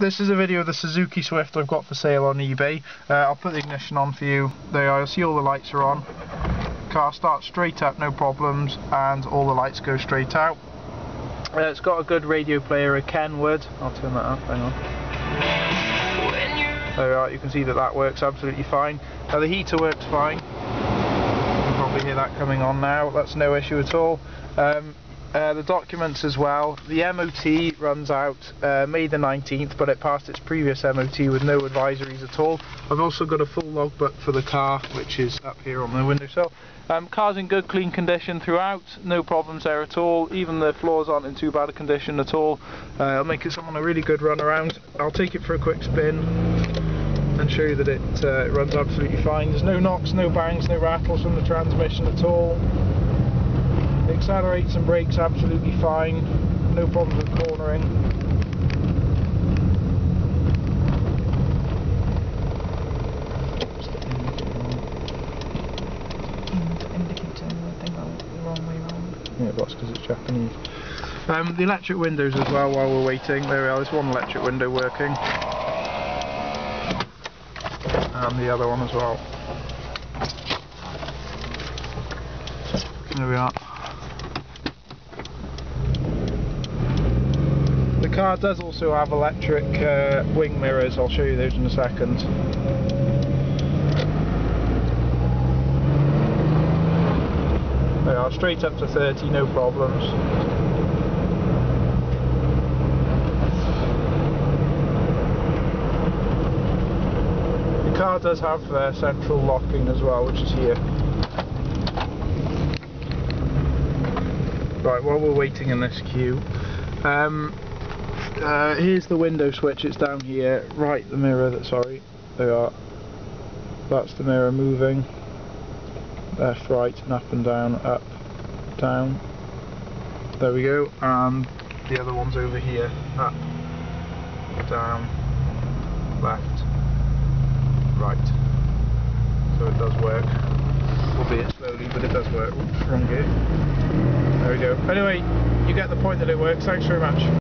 this is a video of the Suzuki Swift I've got for sale on eBay. Uh, I'll put the ignition on for you. There you are, you'll see all the lights are on. Car starts straight up, no problems, and all the lights go straight out. Uh, it's got a good radio player, a Kenwood. I'll turn that up, hang on. There you are, you can see that that works absolutely fine. Now the heater works fine. You can probably hear that coming on now, that's no issue at all. Um, uh, the documents as well. The MOT runs out uh, May the 19th, but it passed its previous MOT with no advisories at all. I've also got a full logbook for the car, which is up here on the windowsill. Um, car's in good, clean condition throughout, no problems there at all. Even the floors aren't in too bad a condition at all. Uh, I'll make it someone a really good run around. I'll take it for a quick spin and show you that it, uh, it runs absolutely fine. There's no knocks, no bangs, no rattles from the transmission at all accelerates and brakes absolutely fine, no problems with cornering. Yeah, that's because it's Japanese. Um, the electric windows as well while we're waiting. There we are, there's one electric window working. And the other one as well. There we are. The car does also have electric uh, wing mirrors, I'll show you those in a second. They are straight up to 30, no problems. The car does have uh, central locking as well, which is here. Right, while we're waiting in this queue, um, uh, here's the window switch, it's down here, right the mirror, that sorry, there are, that's the mirror moving, left, right and up and down, up, down, there we go, and the other one's over here, up, down, left, right, so it does work, albeit slowly, but it does work, wrong gear, there we go, anyway, you get the point that it works, thanks very much.